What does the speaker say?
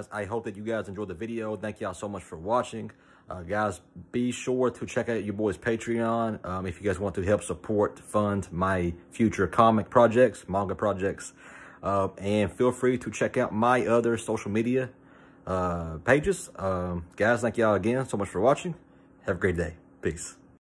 Guys, I hope that you guys enjoyed the video. Thank y'all so much for watching. Uh, guys, be sure to check out your boy's Patreon um, if you guys want to help support, fund my future comic projects, manga projects. Uh, and feel free to check out my other social media uh, pages. Um, guys, thank y'all again so much for watching. Have a great day. Peace.